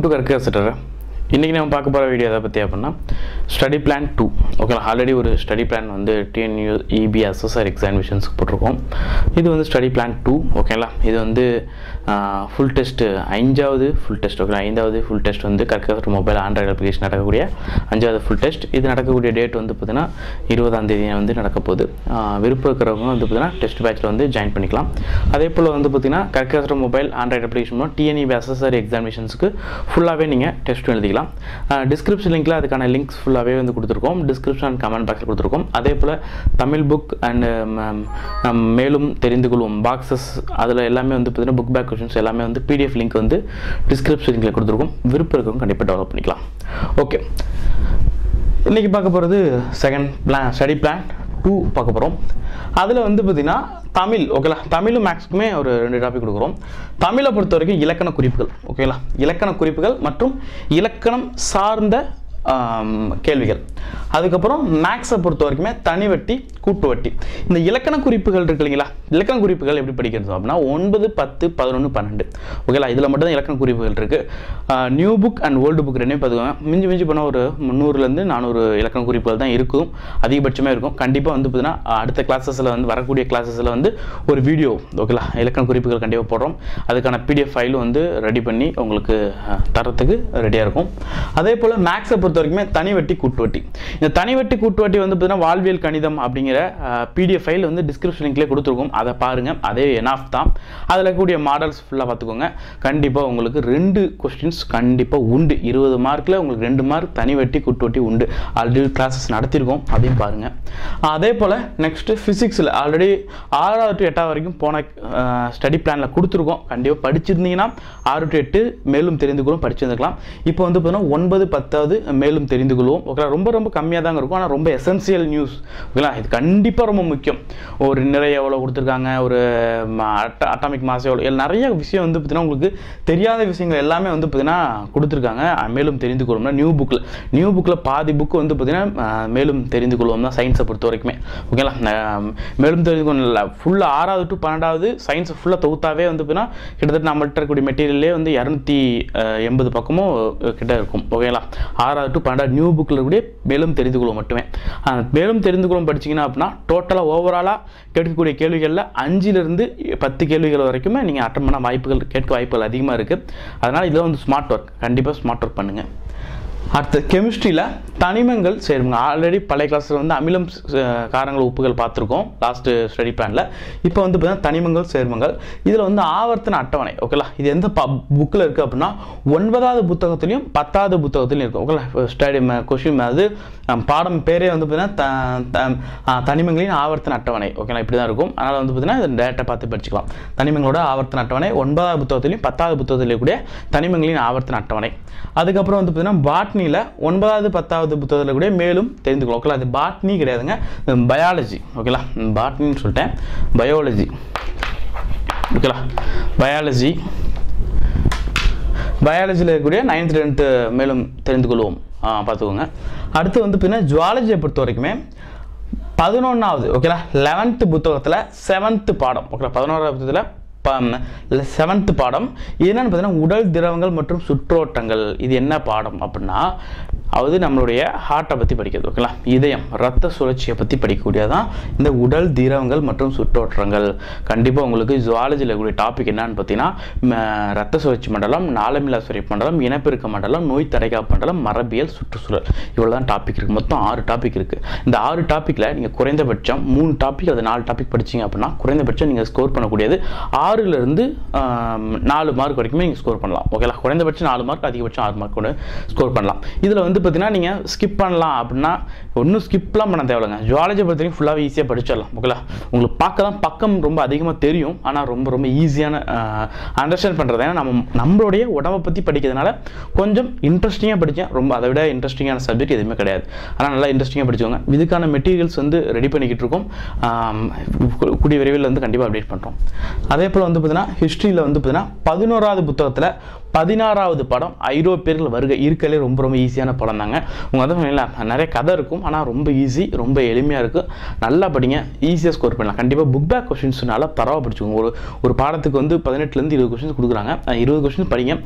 Welcome to கற்க சட்டரை இன்றைக்கி நம்ம பார்க்க போகிற வீடியோ எதை பற்றி அப்படின்னா ஸ்டடி பிளான் டூ ஓகேங்களா ஆல்ரெடி ஒரு ஸ்டடி பிளான் வந்து டிஎன்யூ இபி எஸ்எஸ்ஆர் எக்ஸாமினேஷன்ஸ்க்கு போட்டிருக்கோம். இது வந்து ஸ்டடி பிளான் டூ ஓகேங்களா இது வந்து ஃபுல் டெஸ்ட்டு அஞ்சாவது ஃபுல் டெஸ்ட் ஓகே ஐந்தாவது ஃபுல் டெஸ்ட் வந்து கற்க மொபைல் ஆண்ட்ராய்டு அப்ளிகேஷன் நடக்கக்கூடிய அஞ்சாவது ஃபுல் டெஸ்ட் இது நடக்கக்கூடிய டேட் வந்து பார்த்திங்கன்னா இருபதாம் தேதி வந்து நடக்க போகுது. விருப்பம் இருக்கிறவங்க வந்து பார்த்தீங்கன்னா டெஸ்ட் பேட்சில் வந்து ஜாயின் பண்ணிக்கலாம். அதே போல் வந்து பார்த்தீங்கன்னா கற்கசர mobile android application TNEB SSR எக்ஸாமினேஷன்ஸ்க்கு ஃபுல்லாகவே நீங்கள் டெஸ்ட் எழுதிக்கலாம். டிஸ்கிரிப்ஷன் லிங்க்கில் அதுக்கான லிங்க்ஸ் ஃபுல்லாக ஃபுல்லாகவே வந்து கொடுத்துருக்கோம். டிஸ்கிரிப்ஷன் அண்ட் கமெண்ட் பாக்ஸில் கொடுத்துருக்கோம். அதே போல் Tamil book um, um, and மேலும் தெரிந்து கொள்வோம். பாக்ஸஸ் அதில் எல்லாமே வந்து பார்த்தீங்கன்னா புக் பேக் கொஷின்ஸ் எல்லாமே வந்து பிடிஎஃப் லிங்க் வந்து டிஸ்கிரிப்ஷன் லிங்கில் கொடுத்துருக்கோம். விருப்பம் இருக்கவங்க கண்டிப்பாக டெவலப் பண்ணிக்கலாம். ஓகே இன்றைக்கி பார்க்க போகிறது second plan study plan two பார்க்க போகிறோம் அதில் வந்து பார்த்திங்கன்னா தமிழ் ஓகேலா தமிழும் மேக்ஸுக்குமே ஒரு ரெண்டு டாபிக் கொடுக்குறோம். தமிழை பொறுத்த வரைக்கும் இலக்கண குறிப்புகள் ஓகேங்களா இலக்கண குறிப்புகள் மற்றும் இலக்கணம் சார்ந்த கேள்விகள். அதுக்கப்புறம் மேக்ஸை பொறுத்த வரைக்குமே தனி வட்டி கூட்டு வட்டி. இந்த இலக்கண குறிப்புகள் இருக்கு இல்லைங்களா? இலக்கண குறிப்புகள் எப்படி படிக்கிறது அப்படின்னா ஒன்பது பத்து பதினொன்று பன்னெண்டு. ஓகேங்களா இதில் மட்டும்தான் இலக்கண குறிப்புகள் இருக்குது new book and old book ரெண்டுமே பார்த்துக்கோங்க. மிஞ்சி மிஞ்சி போனால் ஒரு முந்நூறுலேருந்து நானூறு இலக்கண குறிப்புகள் தான் இருக்கும். அதிகபட்சமாக இருக்கும். கண்டிப்பாக வந்து பார்த்தீங்கன்னா அடுத்த கிளாஸஸில் வந்து வரக்கூடிய கிளாஸஸில் வந்து ஒரு வீடியோ ஓகேங்களா இலக்கண குறிப்புகள் கண்டிப்பாக போடுறோம். அதுக்கான பிடிஎஃப் ஃபைலும் வந்து ரெடி பண்ணி உங்களுக்கு தரத்துக்கு ரெடியாக இருக்கும். அதே போல் மேக்ஸை பொறுத்த வரைக்குமே தனி வட்டி கூட்டு வட்டி. இந்த தனி வட்டி கூட்டு வட்டி வந்து பார்த்தீங்கன்னா வாழ்வியல் கணிதம் அப்படிங்கிற பிடிஎஃப் ஃபைல் வந்து டிஸ்கிரிப்ஷன் லிங்க்லேயே கொடுத்துருக்கோம். அதை பாருங்கள் அதே எனாஃப் தான். அதில் கூடிய மாடல்ஸ் ஃபுல்லாக பார்த்துக்கோங்க. கண்டிப்பாக உங்களுக்கு ரெண்டு கொஸ்டின்ஸ் கண்டிப்பாக உண்டு. இருபது மார்க்கில் உங்களுக்கு ரெண்டு மார்க் தனி வட்டி கூட்டு வட்டி உண்டு. ஆல்ரெடி கிளாஸஸ் நடத்தியிருக்கோம் அதையும் பாருங்கள் அதே போல் நெக்ஸ்ட்டு ஃபிசிக்ஸில் ஆல்ரெடி ஆறாவது டு எட்டாவது வரைக்கும் போன ஸ்டடி பிளானில் கொடுத்துருக்கோம். கண்டிப்பாக படிச்சிருந்தீங்கன்னா ஆறு டு எட்டு மேலும் தெரிந்து கூட படிச்சிருந்துக்கலாம் இப்போ வந்து பார்த்தீங்கன்னா ஒன்பது பத்தாவது மேலும் தெரிந்து கொள்வோம். ஓகேங்களா? ரொம்ப ரொம்ப கம்மியாக தாங்க இருக்கும். ஆனால் ரொம்ப எசென்சியல் நியூஸ் ஓகேங்களா? இது கண்டிப்பாக ரொம்ப முக்கியம். ஒரு நிறைய எவ்வளோ கொடுத்துருக்காங்க? ஒரு அட்டாமிக் மாசு எவ்வளோ நிறைய விஷயம் வந்து பார்த்தீங்கன்னா உங்களுக்கு தெரியாத விஷயங்கள் எல்லாமே வந்து பார்த்தீங்கன்னா கொடுத்துருக்காங்க. மேலும் தெரிந்து கொள்வோம்னா நியூ புக்கில் நியூ புக்கில் பாதி புக்கு வந்து பார்த்தீங்கன்னா மேலும் தெரிந்து கொள்வோம் தான் சயின்ஸை பொறுத்த வரைக்குமே. ஓகேங்களா? மேலும் தெரிந்து கொள்ள ஃபுல்லாக ஆறாவது டு பன்னெண்டாவது சயின்ஸ் ஃபுல்லாக தொகுத்தாவே வந்து பார்த்தீங்கன்னா கிட்டத்தட்ட நம்மள்கிட்ட இருக்கக்கூடிய மெட்டீரியல்லே வந்து இரநூத்தி எண்பது பக்கமும் கிட்ட இருக்கும். ஓகேங்களா? ஆறாவது டு பன்னெண்டாவது நியூ புக்கில் இருக்கக்கூடிய மேலும் தெரிந்து கொள்ள மட்டுமே. மேலும் தெரிந்து கொள்வோம் படிச்சீங்கன்னா அப்படின்னா டோட்டலாக ஓவராலாக கேட்கக்கூடிய கேள்விகளில் அஞ்சிலிருந்து பத்து கேள்விகள் வரைக்குமே நீங்கள் அட்டன் பண்ண வாய்ப்புகள் கேட்க வாய்ப்புகள் அதிகமாக இருக்குது அதனால் இதில் வந்து ஸ்மார்ட் ஒர்க் கண்டிப்பாக ஸ்மார்ட் ஒர்க் பண்ணுங்கள் அடுத்து கெமிஸ்ட்ரியில் தனிமங்கள் சேருங்க. ஆல்ரெடி பழைய கிளாஸில் வந்து அமிலம் காரங்கள் உப்புகள் பார்த்துருக்கோம். லாஸ்ட்டு ஸ்டடி பிளானில் இப்போ வந்து பார்த்தீங்கன்னா தனிமங்கள் சேர்மங்கள். இதில் வந்து ஆவர்த்தன அட்டவணை ஓகேலா இது எந்த ப புக்கில் இருக்குது அப்படின்னா ஒன்பதாவது புத்தகத்துலையும் பத்தாவது புத்தகத்துலையும் இருக்கும் ஓகேலா ஸ்டடி கொஷின் அது பாடம் பேரே வந்து பார்த்தீங்கன்னா த- த- தனிமங்களின் ஆவர்த்தன அட்டவணை ஓகேலா இப்படி தான் இருக்கும். அதனால் வந்து பார்த்தீங்கன்னா இந்த டேரெக்டாக பார்த்து படிச்சுக்கலாம். தனிமங்களோட ஆவர்த்தன அட்டவணை ஒன்பதாவது புத்தகத்துலையும் பத்தாவது புத்தகத்துலேயும் கூடிய தனிமங்களின் ஆவர்த்தன அட்டவணை. அதுக்கப்புறம் வந்து பார்த்தீங்கன்னா பாட்னியில் ஒன்பதாவது பத்தாவது புத்தகத்தில் கூட மேலும் தெரிந்து கொள்ளும் ஓகேலா? அது பாட்னி கிடையாதுங்க. பயாலஜி. ஓகேலா? பாட்னின்னு சொல்லிட்டேன். பயாலஜி. ஓகேலா? பயாலஜி. பயாலஜியில் இருக்கக்கூடிய நைன்த் டென்த்து மேலும் தெரிந்து கொள்வோம் பார்த்துக்கோங்க. அடுத்து வந்து பார்த்தீங்கன்னா ஜுவாலஜியை பொறுத்த வரைக்குமே பதினொன்றாவது ஓகேலா? லெவன்த்து புத்தகத்தில் செவன்த்து பாடம். ஓகேலா? பதினோராவது புத்தகத்தில் செவன்த்து பாடம். இது என்னன்னு பார்த்தீங்கன்னா உடல் திரவங்கள் மற்றும் சுற்றோட்டங்கள். இது என்ன பாடம் அப்படின்னா அது நம்மளுடைய ஹார்ட்டை பற்றி படிக்கிறது ஓகேங்களா இதயம் ரத்த சுழற்சியை பற்றி படிக்கக்கூடியதான் இந்த உடல் திரவங்கள் மற்றும் சுற்றோட்டங்கள். கண்டிப்பாக உங்களுக்கு ஜுவாலஜியில் கூடிய டாபிக் என்னன்னு பார்த்தீங்கன்னா ரத்த சுழற்சி மண்டலம் நாளமில்லா சுரை மண்டலம் இனப்பெருக்க மண்டலம் நோய் தடைகா மண்டலம் மரபியல் சுற்றுச்சூழல். இவ்வளோ தான் டாபிக் இருக்குது மொத்தம் ஆறு டாபிக் இருக்குது இந்த ஆறு டாப்பிக்கில் நீங்கள் குறைந்தபட்சம் மூணு டாபிக் அது நாலு டாபிக் படிச்சீங்க அப்படின்னா குறைந்தபட்சம் நீங்கள் ஸ்கோர் பண்ணக்கூடியது ஆறுலேருந்து நாலு மார்க் வரைக்குமே நீங்கள் ஸ்கோர் பண்ணலாம். ஓகேலா குறைந்தபட்சம் நாலு மார்க் அதிகபட்சம் ஆறு மார்க் கூட ஸ்கோர் பண்ணலாம். இதில் வந்து பார்த்தீங்கன்னா நீங்கள் ஸ்கிப் பண்ணலாம் அப்படின்னா ஒன்றும் ஸ்கிப்லாம் பண்ண தேவையில்லைங்க. ஜுவாலஜி பொறுத்த வரைக்கும் ஃபுல்லாகவே ஈஸியாக படிச்சிடலாம். ஓகேலா உங்களுக்கு பார்க்க தான் பக்கம் ரொம்ப அதிகமாக தெரியும். ஆனால் ரொம்ப ரொம்ப ஈஸியான அண்டர்ஸ்டாண்ட் பண்ணுறது ஏன்னா நம்ம நம்மளுடைய உடம்பை பற்றி படிக்கிறதுனால கொஞ்சம் இன்ட்ரெஸ்டிங்காக படித்தேன் ரொம்ப அதை விட இன்ட்ரெஸ்டிங்கான சப்ஜெக்ட் எதுவுமே கிடையாது. ஆனால் நல்லா இன்ட்ரெஸ்டிங்காக படிச்சுக்கோங்க இதுக்கான மெட்டீரியல்ஸ் வந்து ரெடி பண்ணிக்கிட்டு இருக்கோம். கூடிய விரைவில் வந்து கண்டிப்பாக அப்டேட் பண்ணுறோம் அதே போல் போல் வந்து பார்த்தீங்கன்னா ஹிஸ்ட்ரியில் வந்து பார்த்தீங்கன்னா பதினோராவது புத்தகத்தில் பதினாறாவது படம் ஐரோப்பியர்கள் வருகை இருக்கலே ரொம்ப ரொம்ப ஈஸியான படம் தாங்க. உங்கள் அதான் இல்லை நிறைய கதை இருக்கும் ஆனால் ரொம்ப ஈஸி ரொம்ப எளிமையாக இருக்கும் நல்லா படிங்க ஈஸியாக ஸ்கோர் பண்ணலாம். கண்டிப்பாக புக் பேக் கொஷின்ஸ்னால நல்லா பரவாயில்ல படிச்சுக்கோங்க. ஒரு ஒரு பாடத்துக்கு வந்து பதினெட்டுலேருந்து இருபது கொஷின்ஸ் கொடுக்குறாங்க. இருபது கொஷின்ஸ் படிங்க.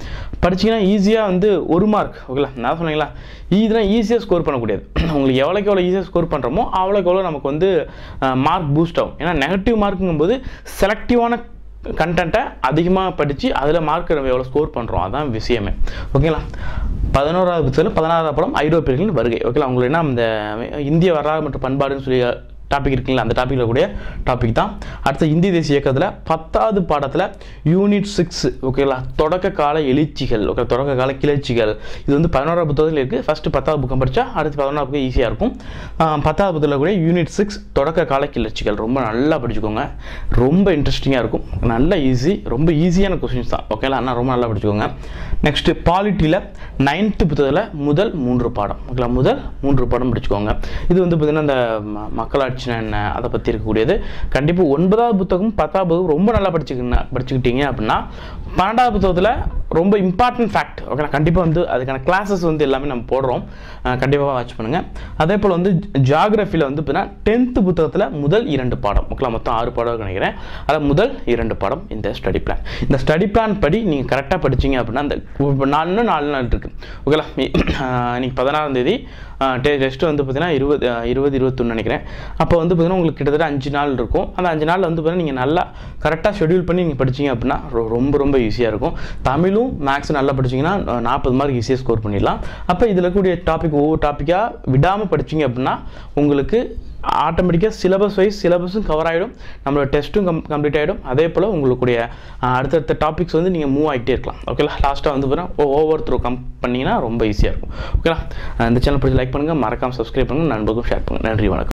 படிச்சீங்கன்னா ஈஸியாக வந்து ஒரு மார்க் ஓகேங்களா நான் சொன்னீங்களா இதெல்லாம் ஈஸியாக ஸ்கோர் பண்ணக்கூடியது உங்களுக்கு எவ்வளோக்கு எவ்வளோ ஈஸியாக ஸ்கோர் பண்ணுறோமோ அவ்வளோக்கு எவ்வளோ நமக்கு வந்து மார்க் பூஸ்ட் ஆகும். ஏன்னா நெகட்டிவ் மார்க்குங்கும்போது செலக்டிவான கண்டென்ட்டை அதிகமாக படித்து அதில் மார்க் நம்ம எவ்வளோ ஸ்கோர் பண்ணுறோம் அதான் விஷயமே. ஓகேங்களா பதினோராவது புத்தகத்தில் பதினாறாவது படம் ஐரோப்பியர்களின் வருகை. ஓகேங்களா அவங்களுக்கு என்ன இந்த இந்திய வரலாறு மற்றும் பண்பாடுன்னு சொல்லி டாபிக் இருக்குங்களா அந்த டாப்பிக்கில் கூடிய டாபிக் தான். அடுத்த இந்திய தேசிய இயக்கத்தில் பத்தாவது பாடத்தில் யூனிட் சிக்ஸ் ஓகேங்களா தொடக்க கால எழுச்சிகள் ஓகே தொடக்க கால கிளர்ச்சிகள். இது வந்து பதினோராவது புத்தகத்தில் இருக்குது ஃபஸ்ட்டு பத்தாவது புக்கம் படித்தா அடுத்து பதினொன்றாவது புக்கம் ஈஸியாக இருக்கும். பத்தாவது புத்தகத்தில் கூடிய யூனிட் சிக்ஸ் தொடக்க கால கிளர்ச்சிகள். ரொம்ப நல்லா படிச்சுக்கோங்க. ரொம்ப இன்ட்ரெஸ்டிங்காக இருக்கும். நல்ல ஈஸி ரொம்ப ஈஸியான கொஸ்டின்ஸ் தான். ஓகேங்களா ஆனால் ரொம்ப நல்லா படிச்சுக்கோங்க. நெக்ஸ்ட்டு பாலிட்டியில் நைன்த்து புத்தகத்தில் முதல் மூன்று பாடம். ஓகேங்களா? முதல் மூன்று பாடம் படிச்சுக்கோங்க. இது வந்து பார்த்திங்கன்னா இந்த ம- மக்களாட்சினா என்ன அதை பற்றி இருக்கக்கூடியது. கண்டிப்பாக ஒன்பதாவது புத்தகம் பத்தாவது புத்தகம் ரொம்ப நல்லா படிச்சுக்கிங்க படிச்சுக்கிட்டீங்க அப்படின்னா பன்னெண்டாவது புத்தகத்தில் ரொம்ப இம்பார்ட்டன்ட் ஃபேக்ட் ஓகேனா கண்டிப்பாக வந்து அதுக்கான கிளாஸஸ் வந்து எல்லாமே நம்ம போடுறோம். கண்டிப்பாக வாட்ச் பண்ணுங்கள் அதே போல் வந்து ஜாகிரஃபியில் வந்து பார்த்தீங்கன்னா டென்த்து புத்தகத்தில் முதல் இரண்டு பாடம். ஓகே மொத்தம் ஆறு பாடம் நினைக்கிறேன். அதில் முதல் இரண்டு பாடம் இந்த ஸ்டடி பிளான் இந்த ஸ்டடி பிளான் படி நீங்கள் கரெக்டாக படிச்சீங்க அப்படின்னா அந்த நாலு நாலு நாள் இருக்குது ஓகேங்களா இன்றைக்கி பதினாறாம் தேதி டெஸ்ட்டு வந்து பார்த்திங்கன்னா இருபது இருபது இருபத்தொன்று நினைக்கிறேன். அப்போ வந்து பார்த்திங்கன்னா உங்களுக்கு கிட்டத்தட்ட அஞ்சு நாள் இருக்கும். அந்த அஞ்சு நாள் வந்து பார்த்தீங்கன்னா நீங்கள் நல்லா கரெக்டாக ஷெட்யூல் பண்ணி நீங்கள் படிச்சீங்க அப்படின்னா ரொம்ப ரொம்ப ஈஸியாக இருக்கும். தமிழும் மேக்ஸும் நல்லா படிச்சீங்கன்னா நாற்பது மார்க் ஈஸியாக ஸ்கோர் பண்ணிடலாம். அப்போ இதில் கூடிய டாபிக் ஒவ்வொரு டாப்பிக்காக விடாமல் படிச்சீங்க அப்படின்னா உங்களுக்கு ஆட்டோமேட்டிக்காக சிலபஸ் வைஸ் சிலபஸும் கவர் ஆகிடும் நம்மளோட டெஸ்ட்டும் கம் கம்ப்ளீட் ஆகிடும் அதே போல் உங்களுடைய அடுத்தடுத்த டாபிக்ஸ் வந்து நீங்கள் மூவ் ஆகிட்டே இருக்கலாம். ஓகேலா லாஸ்ட்டாக வந்து பார்த்தீங்கன்னா ஓவர் த்ரூ கம் பண்ணிங்கன்னா ரொம்ப ஈஸியாக இருக்கும். ஓகேலா இந்த சேனல் பிடிச்சி லைக் பண்ணுங்கள் மறக்காமல் சப்ஸ்கிரைப் பண்ணுங்கள் நண்பர்களும் ஷேர் பண்ணுங்கள் நன்றி வணக்கம்.